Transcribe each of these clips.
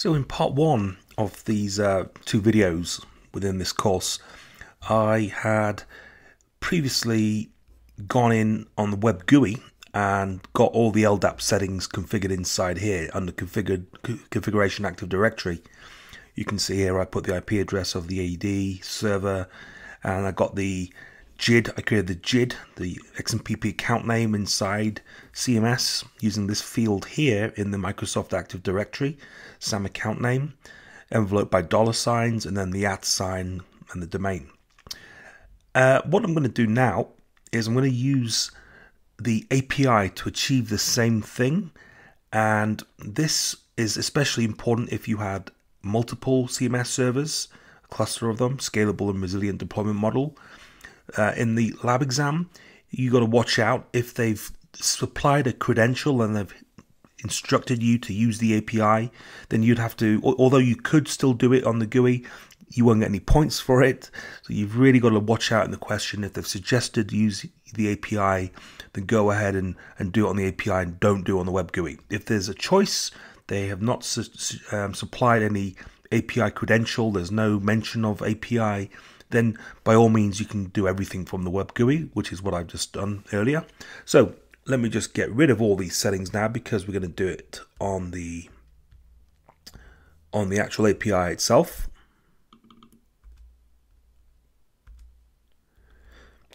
So in part one of these uh, two videos within this course, I had previously gone in on the web GUI and got all the LDAP settings configured inside here under configured configuration active directory. You can see here I put the IP address of the AD server and I got the JID, I created the JID, the XMPP account name inside CMS using this field here in the Microsoft Active Directory, SAM account name, enveloped by dollar signs, and then the at sign and the domain. Uh, what I'm going to do now is I'm going to use the API to achieve the same thing, and this is especially important if you had multiple CMS servers, a cluster of them, scalable and resilient deployment model uh, in the lab exam, you got to watch out if they've supplied a credential and they've instructed you to use the API, then you'd have to, although you could still do it on the GUI, you won't get any points for it. So you've really got to watch out in the question. If they've suggested use the API, then go ahead and, and do it on the API and don't do it on the web GUI. If there's a choice, they have not su um, supplied any API credential, there's no mention of API, then by all means you can do everything from the web GUI, which is what I've just done earlier. So let me just get rid of all these settings now because we're going to do it on the on the actual API itself.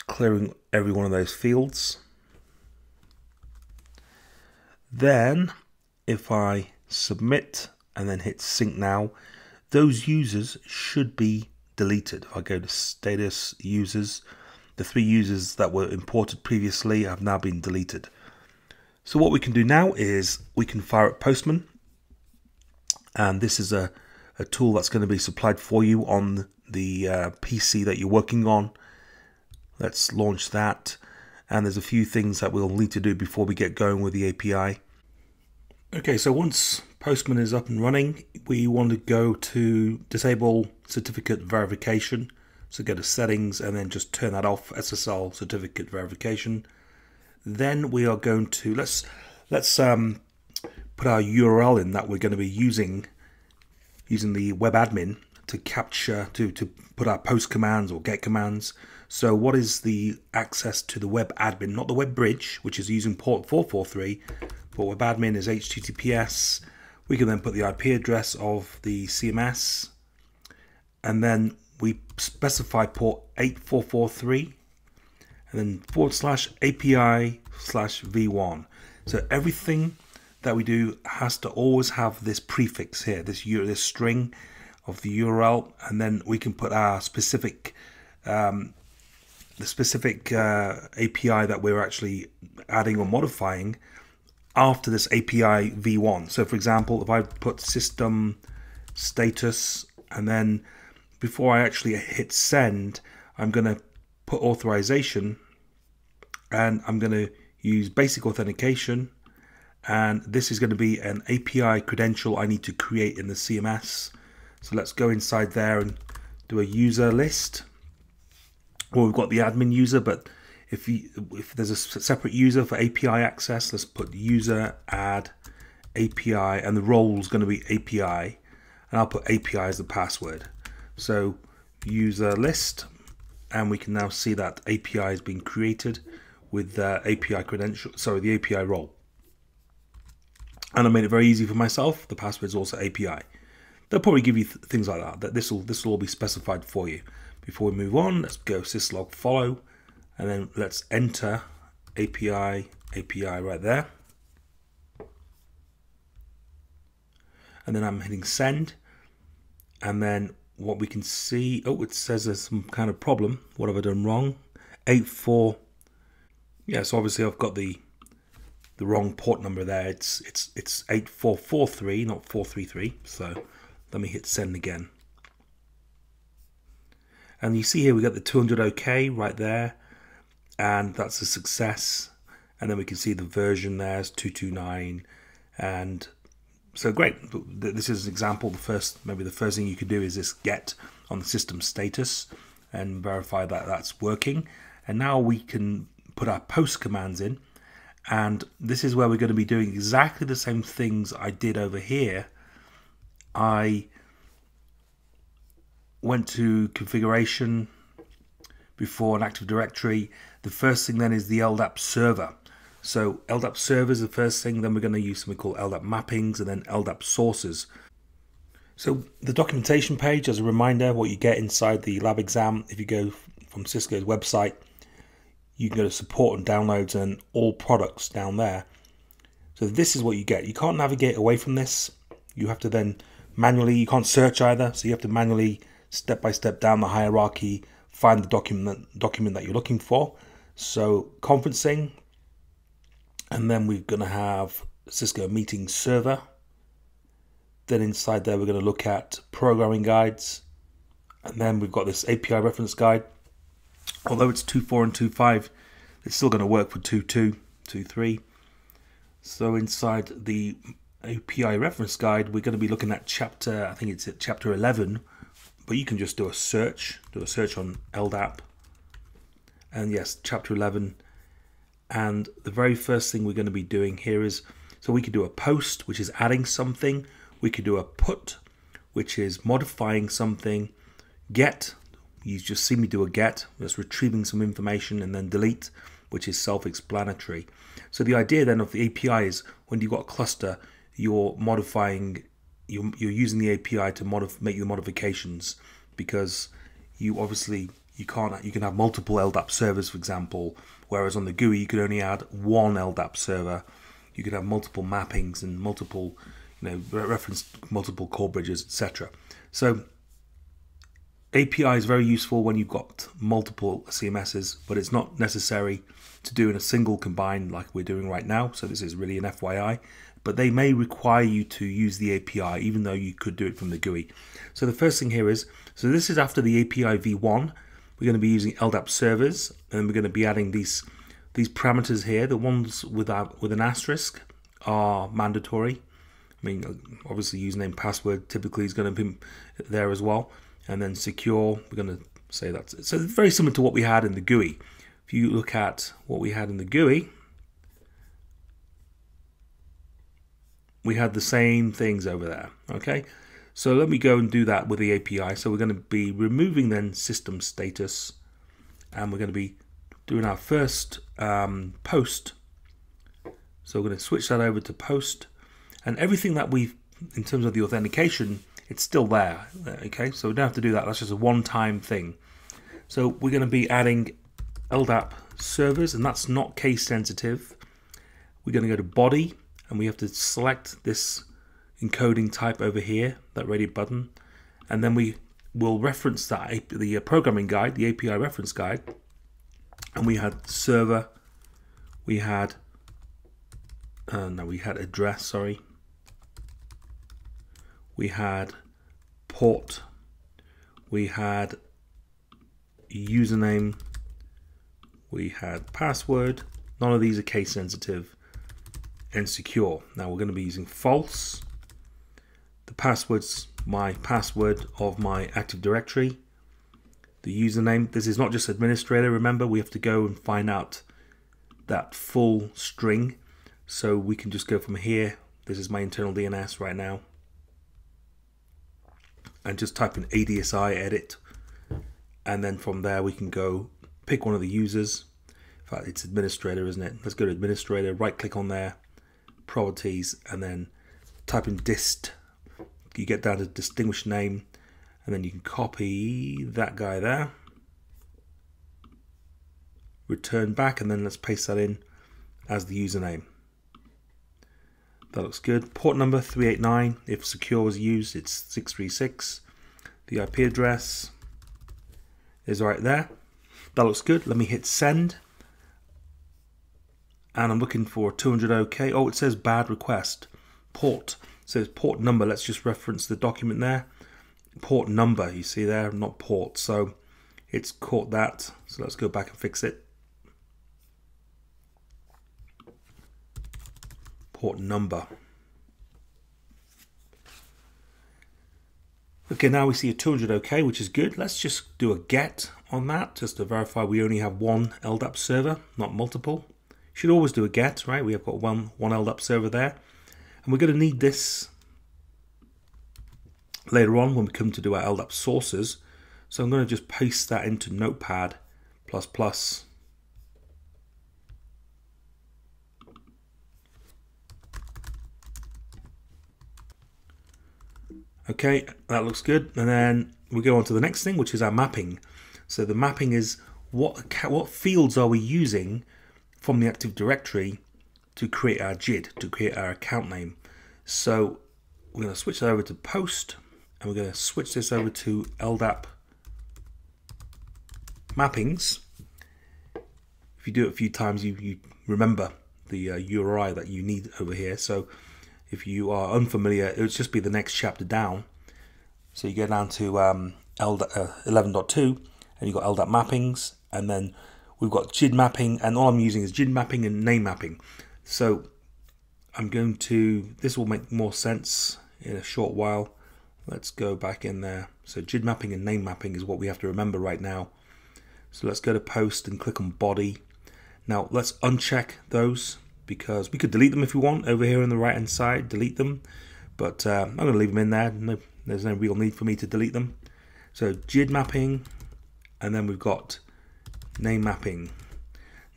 Clearing every one of those fields. Then if I submit and then hit sync now, those users should be deleted. If I go to status users, the three users that were imported previously have now been deleted. So what we can do now is we can fire up Postman. And this is a, a tool that's going to be supplied for you on the uh, PC that you're working on. Let's launch that. And there's a few things that we'll need to do before we get going with the API. Okay, so once Postman is up and running, we want to go to disable certificate verification. So go to settings and then just turn that off, SSL certificate verification. Then we are going to, let's, let's um, put our URL in that we're going to be using, using the web admin to capture, to, to put our post commands or get commands. So what is the access to the web admin, not the web bridge, which is using port 443, but web admin is HTTPS we can then put the IP address of the CMS and then we specify port 8443 and then forward slash API slash V1. So everything that we do has to always have this prefix here, this, this string of the URL, and then we can put our specific um, the specific uh, API that we're actually adding or modifying after this API v1. So for example, if I put system status and then before I actually hit send, I'm going to put authorization and I'm going to use basic authentication and this is going to be an API credential I need to create in the CMS. So let's go inside there and do a user list. Well, we've got the admin user, but if you if there's a separate user for API access, let's put user add API and the role is going to be API and I'll put API as the password. So user list and we can now see that API has been created with the API credential, sorry, the API role. And I made it very easy for myself. The password is also API. They'll probably give you th things like that. That this will this will all be specified for you. Before we move on, let's go syslog follow and then let's enter API API right there. And then I'm hitting send. And then what we can see oh it says there's some kind of problem. What have I done wrong? 84 yeah so obviously I've got the the wrong port number there. It's it's it's 8443 not 433 so let me hit send again. And you see here we got the 200 OK right there and that's a success. And then we can see the version there is 229 and so great. This is an example. The first, maybe the first thing you could do is this get on the system status and verify that that's working. And now we can put our post commands in. And this is where we're going to be doing exactly the same things I did over here I went to configuration before an Active Directory. The first thing then is the LDAP server. So LDAP server is the first thing, then we're going to use something called LDAP mappings and then LDAP sources. So the documentation page, as a reminder, what you get inside the lab exam, if you go from Cisco's website, you can go to support and downloads and all products down there. So this is what you get. You can't navigate away from this. You have to then manually, you can't search either, so you have to manually, step by step down the hierarchy, find the document, document that you're looking for. So conferencing, and then we're going to have Cisco meeting server. Then inside there, we're going to look at programming guides. And then we've got this API reference guide. Although it's 2.4 and 2.5, it's still going to work for 2.2, 2.3. So inside the API reference guide, we're going to be looking at chapter, I think it's at chapter 11, but you can just do a search, do a search on LDAP. And yes, chapter 11. And the very first thing we're going to be doing here is, so we could do a post, which is adding something. We could do a put, which is modifying something. Get, you just see me do a get, that's retrieving some information, and then delete, which is self-explanatory. So the idea then of the API is when you've got a cluster, you're modifying, you're, you're using the API to modif- make the modifications because you obviously you can't you can have multiple LDAP servers, for example, whereas on the GUI you could only add one LDAP server. You could have multiple mappings and multiple, you know, reference multiple call bridges, etc. So API is very useful when you've got multiple CMSs, but it's not necessary to do in a single combined like we're doing right now. So this is really an FYI, but they may require you to use the API even though you could do it from the GUI. So the first thing here is, so this is after the API v1. We're going to be using LDAP servers and we're going to be adding these these parameters here. The ones without with an asterisk are mandatory. I mean, obviously username password typically is going to be there as well and then secure, we're going to say that's so very similar to what we had in the GUI. If you look at what we had in the GUI, we had the same things over there. Okay, so let me go and do that with the API. So we're going to be removing then system status, and we're going to be doing our first um, post. So we're going to switch that over to post, and everything that we've in terms of the authentication it's still there. Okay, so we don't have to do that. That's just a one-time thing. So we're going to be adding LDAP servers, and that's not case sensitive. We're going to go to body, and we have to select this encoding type over here, that ready button, and then we will reference that the uh, programming guide, the API reference guide, and we had server, we had uh, no, we had address, sorry, we had port, we had username, we had password. None of these are case sensitive and secure. Now we're going to be using false. Password's my password of my Active Directory. The username, this is not just administrator, remember we have to go and find out that full string. So we can just go from here. This is my internal DNS right now and just type in ADSI edit and then from there we can go pick one of the users in fact it's administrator isn't it let's go to administrator right click on there properties and then type in dist you get down to distinguished name and then you can copy that guy there return back and then let's paste that in as the username that looks good. Port number 389. If secure was used, it's 636. The IP address is right there. That looks good. Let me hit send. And I'm looking for 200 OK. Oh, it says bad request. Port. It says port number. Let's just reference the document there. Port number, you see there, not port. So it's caught that. So let's go back and fix it. port number. Okay, now we see a 200 OK, which is good. Let's just do a get on that, just to verify we only have one LDAP server, not multiple. Should always do a get, right? We have got one, one LDAP server there. And we're going to need this later on when we come to do our LDAP sources. So I'm going to just paste that into Notepad++. Okay, that looks good. And then we go on to the next thing, which is our mapping. So the mapping is what what fields are we using from the Active Directory to create our JID, to create our account name. So we're going to switch that over to post and we're going to switch this over to LDAP mappings. If you do it a few times, you, you remember the uh, URI that you need over here. So if you are unfamiliar, it would just be the next chapter down. So you go down to um, uh, 11.2 and you've got LDAP mappings and then we've got JID mapping and all I'm using is JID mapping and name mapping. So I'm going to, this will make more sense in a short while. Let's go back in there. So JID mapping and name mapping is what we have to remember right now. So let's go to post and click on body. Now let's uncheck those because we could delete them if we want over here on the right hand side, delete them. But uh, I'm going to leave them in there. No, there's no real need for me to delete them. So JID mapping and then we've got name mapping.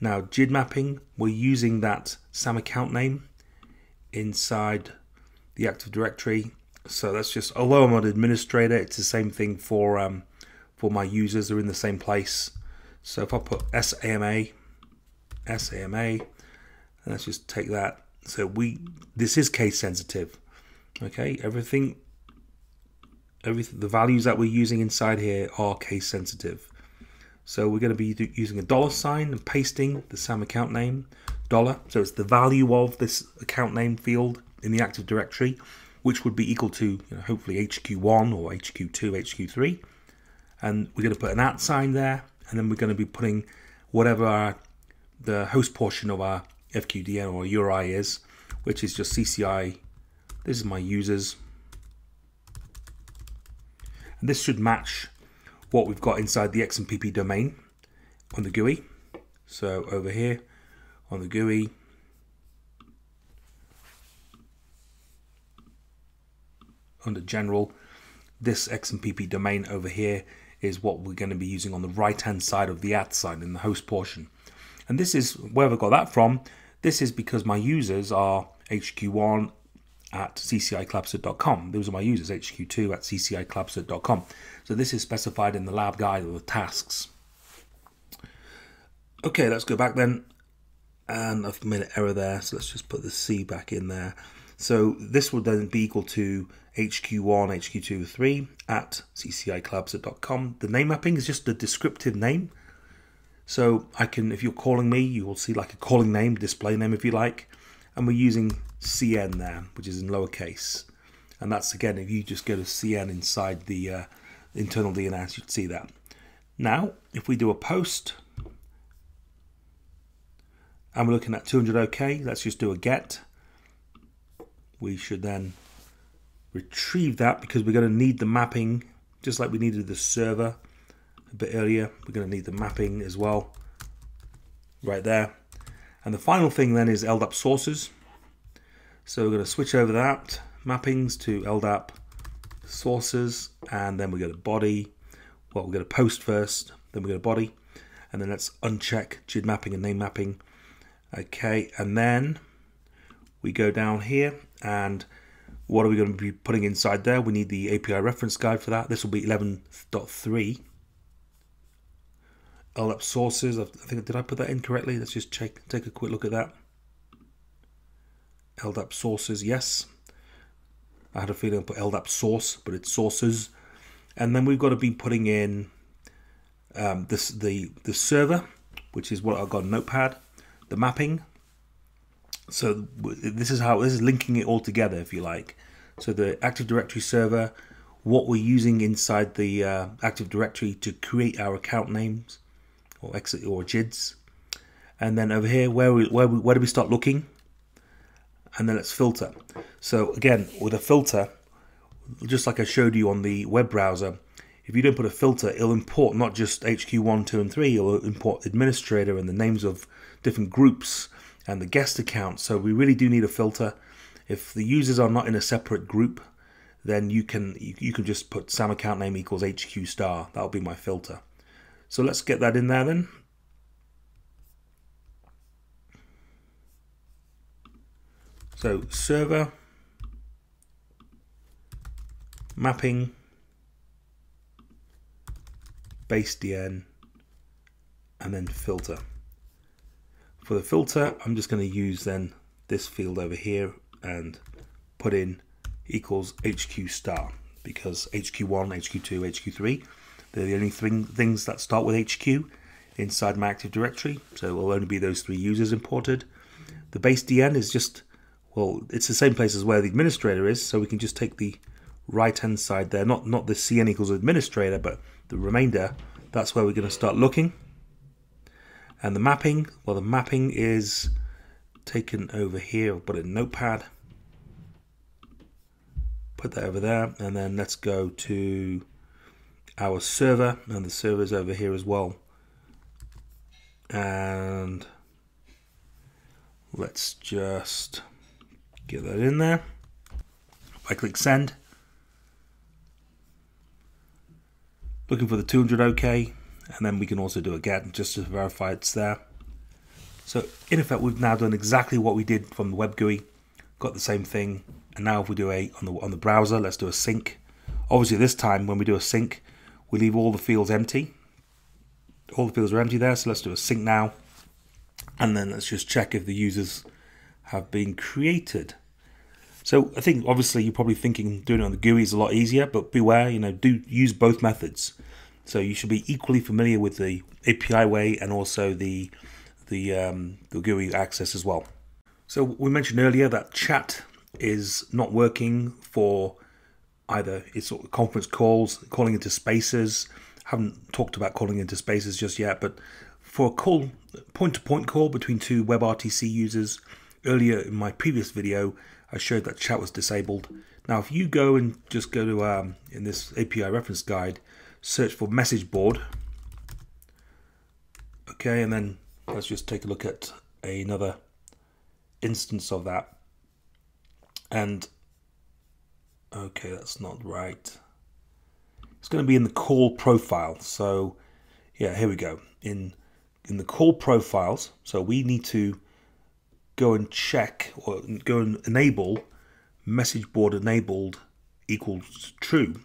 Now, JID mapping, we're using that SAM account name inside the Active Directory. So that's just, although I'm an administrator, it's the same thing for um, for my users. They're in the same place. So if I put SAMA, SAMA, let's just take that. So we, this is case sensitive. Okay, everything, everything, the values that we're using inside here are case sensitive. So we're going to be using a dollar sign and pasting the SAM account name, dollar. So it's the value of this account name field in the Active Directory, which would be equal to you know, hopefully HQ1 or HQ2, HQ3. And we're going to put an at sign there, and then we're going to be putting whatever our, the host portion of our FQDN or URI is, which is just CCI. This is my users. And this should match what we've got inside the XMPP domain on the GUI. So over here on the GUI, under general, this XMPP domain over here is what we're going to be using on the right hand side of the at side in the host portion. And this is where I've got that from. This is because my users are HQ1 at cciclapset.com. Those are my users, HQ2 at cciclapset.com. So this is specified in the lab guide the tasks. Okay, let's go back then. And I've made an error there, so let's just put the C back in there. So this will then be equal to HQ1, HQ2, 3 at cciclapset.com. The name mapping is just a descriptive name. So I can, if you're calling me, you will see like a calling name, display name if you like. And we're using CN there, which is in lowercase. And that's again, if you just go to CN inside the uh, internal DNS, you'd see that. Now, if we do a post, and we're looking at 200 OK, let's just do a get. We should then retrieve that because we're going to need the mapping, just like we needed the server a bit earlier. We're going to need the mapping as well, right there. And the final thing then is LDAP sources. So we're going to switch over that mappings to LDAP sources, and then we go to body. Well, we're going to post first, then we go to body, and then let's uncheck JID mapping and name mapping. Okay, and then we go down here, and what are we going to be putting inside there? We need the API reference guide for that. This will be 11.3. LDAP sources. I think did I put that in correctly? Let's just check. Take a quick look at that. LDAP sources, yes. I had a feeling I put LDAP source, but it's sources. And then we've got to be putting in um, this the the server, which is what I've got Notepad, the mapping. So this is how this is linking it all together, if you like. So the Active Directory server, what we're using inside the uh, Active Directory to create our account names or exit or JIDs, and then over here where we, where we, where do we start looking? And then let's filter. So again, with a filter, just like I showed you on the web browser, if you don't put a filter, it'll import not just HQ1, 2, and 3, it'll import administrator and the names of different groups and the guest account. So we really do need a filter. If the users are not in a separate group, then you can you, can just put SAM account name equals HQ star. That'll be my filter. So let's get that in there then. So server mapping base DN and then filter. For the filter, I'm just going to use then this field over here and put in equals HQ star because HQ1, HQ2, HQ3, they're the only three things that start with HQ inside my Active Directory. So it will only be those three users imported. The base DN is just, well, it's the same place as where the administrator is. So we can just take the right hand side there, not, not the CN equals administrator, but the remainder. That's where we're going to start looking. And the mapping, well, the mapping is taken over here. I'll in Notepad. Put that over there, and then let's go to our server, and the server's over here as well. And let's just get that in there. I click send. Looking for the 200 OK, and then we can also do a get just to verify it's there. So in effect, we've now done exactly what we did from the web GUI, got the same thing. And now if we do a on the on the browser, let's do a sync. Obviously, this time when we do a sync, we leave all the fields empty. All the fields are empty there, so let's do a sync now. And then let's just check if the users have been created. So I think obviously you're probably thinking doing it on the GUI is a lot easier, but beware, you know, do use both methods. So you should be equally familiar with the API way and also the the um, the GUI access as well. So we mentioned earlier that chat is not working for either it's sort of conference calls, calling into spaces. Haven't talked about calling into spaces just yet, but for a call, point-to-point call between two WebRTC users, earlier in my previous video, I showed that chat was disabled. Now, if you go and just go to um, in this API reference guide, search for message board. Okay, and then let's just take a look at another instance of that. And okay, that's not right. It's going to be in the call profile. So yeah, here we go. In in the call profiles, so we need to go and check or go and enable message board enabled equals true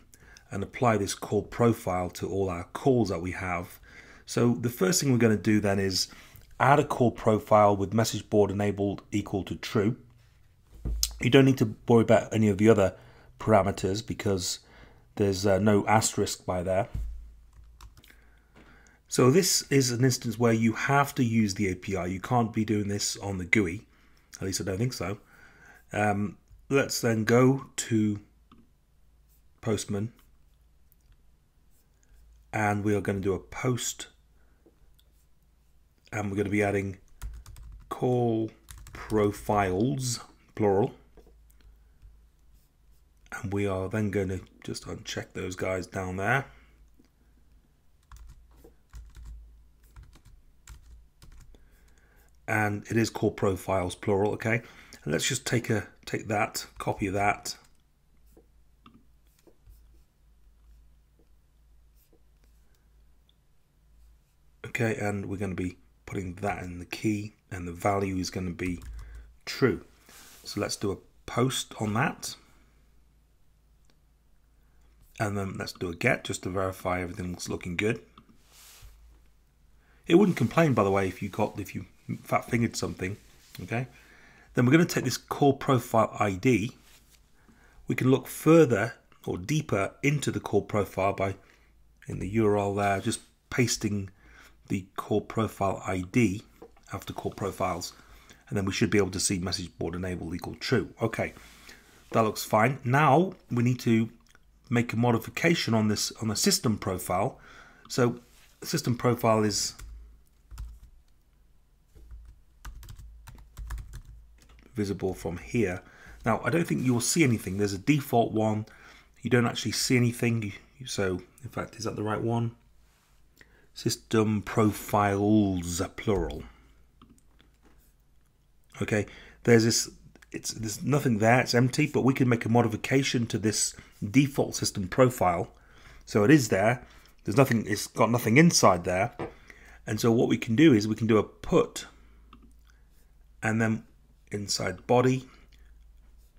and apply this call profile to all our calls that we have. So the first thing we're going to do then is add a call profile with message board enabled equal to true. You don't need to worry about any of the other parameters because there's uh, no asterisk by there. So this is an instance where you have to use the API. You can't be doing this on the GUI. At least I don't think so. Um, let's then go to Postman and we are going to do a post and we're going to be adding call profiles plural and we are then going to just uncheck those guys down there and it is called profiles plural okay? And let's just take a take that copy that. Okay and we're going to be putting that in the key and the value is going to be true. So let's do a post on that. And then let's do a get just to verify everything's looking good. It wouldn't complain by the way if you got if you fat fingered something okay then we're going to take this call profile ID we can look further or deeper into the call profile by in the URL there just pasting the call profile ID after call profiles and then we should be able to see message board enable equal true. Okay, that looks fine. Now we need to make a modification on this on the system profile. So system profile is visible from here. Now I don't think you'll see anything. There's a default one. You don't actually see anything. So in fact, is that the right one? system profiles plural okay there's this it's there's nothing there, it's empty, but we can make a modification to this default system profile. So it is there. There's nothing, it's got nothing inside there. And so what we can do is we can do a put and then inside body,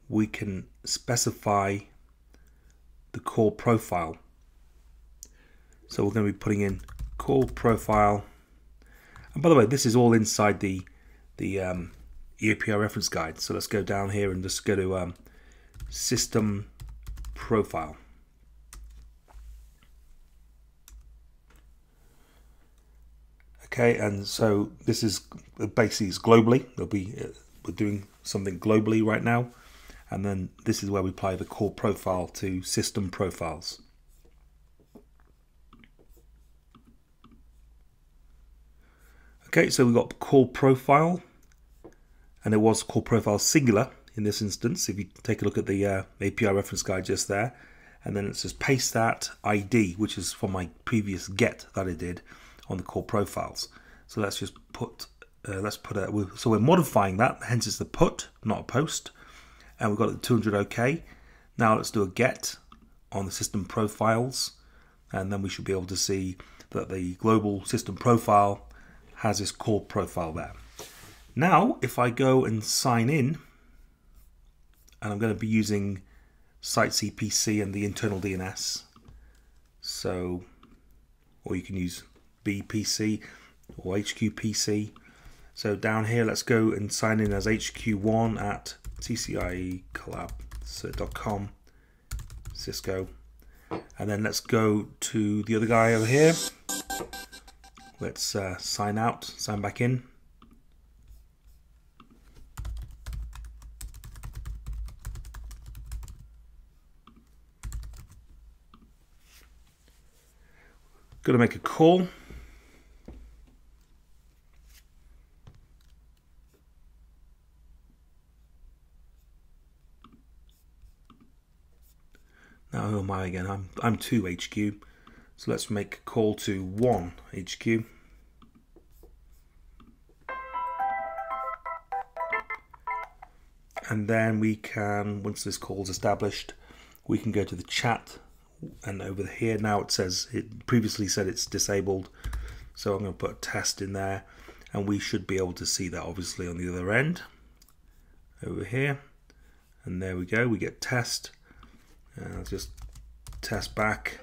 we can specify the call profile. So we're going to be putting in call profile. And by the way, this is all inside the the um, reference guide. So let's go down here and just go to um, system profile. Okay, and so this is basically globally. There'll be uh, we're doing something globally right now, and then this is where we apply the call profile to system profiles. Okay, so we've got call profile, and it was call profile singular in this instance. If you take a look at the uh, API reference guide just there, and then it says paste that ID, which is from my previous get that I did on the call profiles. So let's just put, uh, let's put a, so we're modifying that, hence it's the put, not a post, and we've got the 200 OK. Now let's do a get on the system profiles, and then we should be able to see that the global system profile has this call profile there. Now, if I go and sign in, and I'm going to be using Site CPC and the internal DNS, so, or you can use BPC or HQPC. So down here, let's go and sign in as HQ1 at tciecollab.com, Cisco. And then let's go to the other guy over here. Let's uh, sign out, sign back in. Going to make a call. I again? I'm I'm two HQ. So let's make a call to one HQ. And then we can, once this call is established, we can go to the chat. And over here now it says it previously said it's disabled. So I'm going to put a test in there. And we should be able to see that obviously on the other end. Over here. And there we go. We get test. And I'll just test back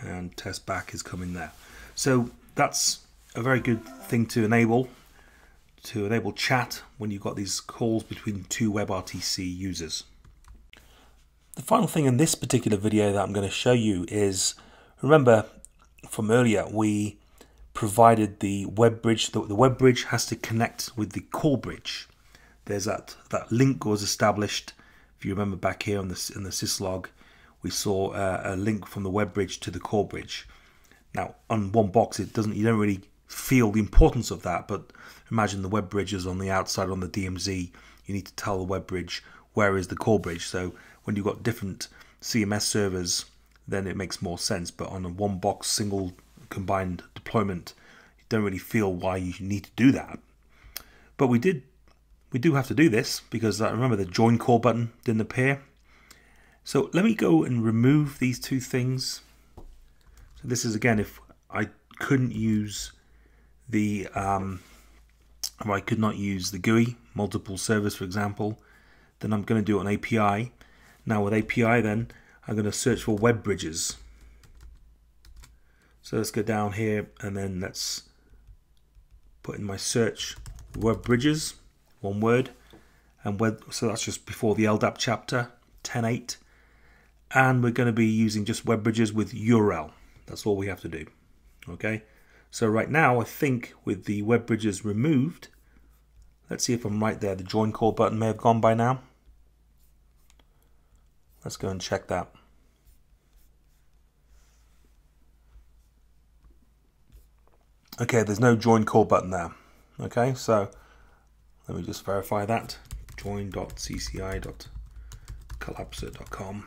and test back is coming there so that's a very good thing to enable to enable chat when you've got these calls between two WebRTC users. The final thing in this particular video that I'm going to show you is, remember from earlier, we provided the web bridge. The, the web bridge has to connect with the call bridge. There's that, that link was established. If you remember back here on the, in the syslog, we saw uh, a link from the web bridge to the call bridge. Now, on one box, it doesn't. You don't really feel the importance of that, but imagine the web bridge is on the outside on the DMZ. You need to tell the web bridge where is the call bridge. So when you've got different CMS servers, then it makes more sense. But on a one box single combined deployment, you don't really feel why you need to do that. But we did, we do have to do this because I remember the join call button didn't appear. So let me go and remove these two things. So this is again if I couldn't use the um, or I could not use the GUI multiple servers for example then I'm going to do it on API now with API then I'm going to search for web bridges so let's go down here and then let's put in my search web bridges one word and so that's just before the LDAP chapter 10.8 and we're going to be using just web bridges with URL that's all we have to do okay so right now, I think with the web bridges removed, let's see if I'm right there. The join call button may have gone by now. Let's go and check that. Okay, there's no join call button there. Okay, so let me just verify that. join.cci.collapse.com.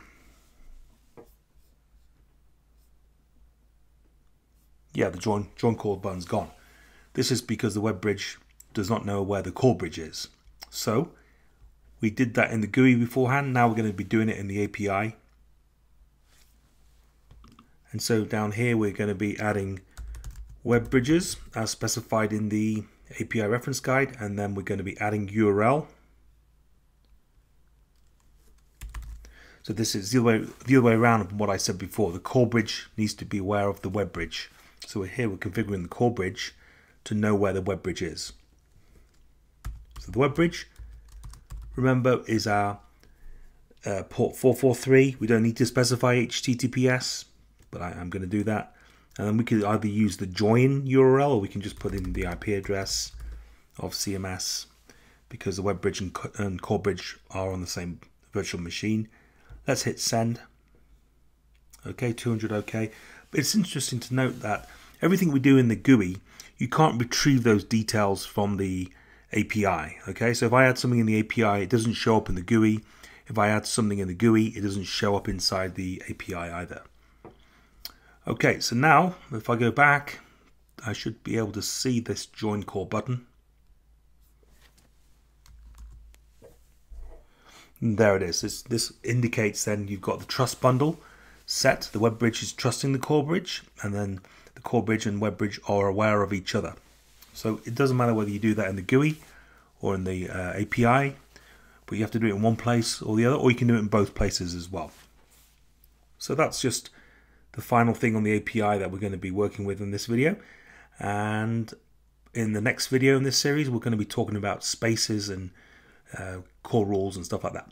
yeah, the join, join call button's gone. This is because the web bridge does not know where the call bridge is. So we did that in the GUI beforehand. Now we're going to be doing it in the API. And so down here, we're going to be adding web bridges as specified in the API reference guide. And then we're going to be adding URL. So this is the other, way, the other way around from what I said before. The call bridge needs to be aware of the web bridge. So we're here, we're configuring the call bridge to know where the web bridge is. So the web bridge, remember, is our uh, port 443. We don't need to specify HTTPS, but I, am going to do that. And then we could either use the join URL or we can just put in the IP address of CMS because the web bridge and, and call bridge are on the same virtual machine. Let's hit send. Okay, 200 OK. But it's interesting to note that everything we do in the GUI, you can't retrieve those details from the API. Okay, so if I add something in the API, it doesn't show up in the GUI. If I add something in the GUI, it doesn't show up inside the API either. Okay, so now if I go back, I should be able to see this join call button. And there it is. This, this indicates then you've got the trust bundle set. The web bridge is trusting the call bridge, and then the call bridge and web bridge are aware of each other. So it doesn't matter whether you do that in the GUI or in the uh, API, but you have to do it in one place or the other, or you can do it in both places as well. So that's just the final thing on the API that we're going to be working with in this video. And in the next video in this series, we're going to be talking about spaces and uh, core rules and stuff like that.